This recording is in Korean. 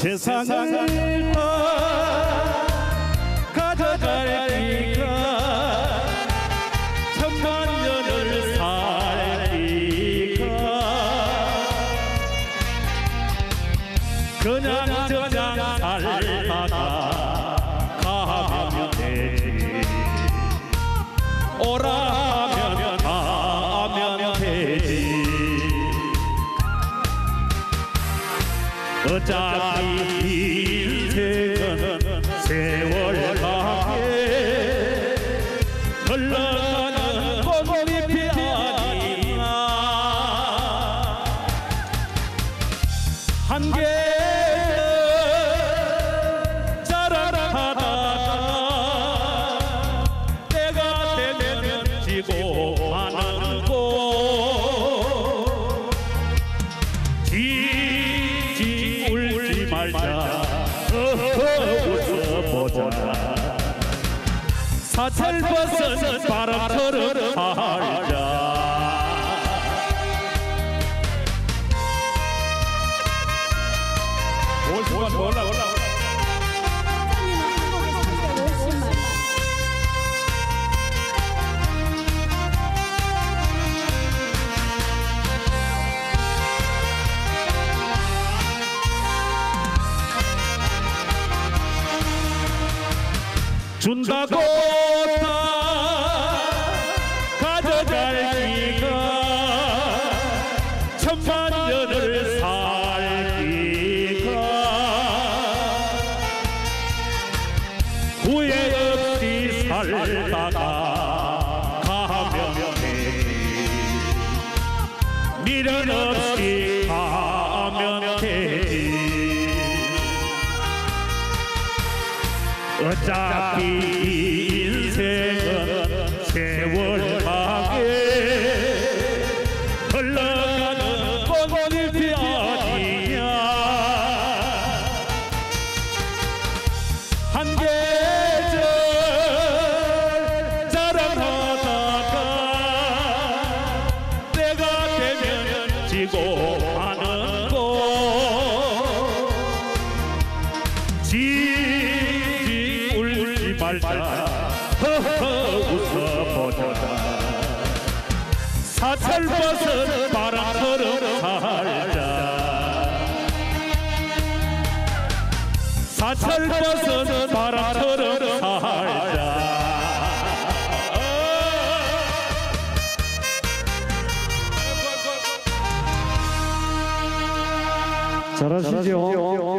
세상을 다 가져갈 기가 천만 년을 살 기가. 그냥 저냥 살다가 가면 되지. 오라 어차피 인생은 세월 가게 흘러가는 꽃잎이 아니야 한계 자랑하다가 때가 되면 지고 마는 말자 웃어보자 벗은 바람처럼 살자 올수만 몰라 올라 준다고 다. 가져갈 기가 천만 년을 살기가. 후회 없이 살다가 가면 되지 미련 없 어차피 인생은 세월 가게 흘러가는 꽃잎이 아니야 한계 말자 허허 웃어보자 사철 벗은 바람처럼 살자 사철 벗은 바람처럼 살자 잘하시죠?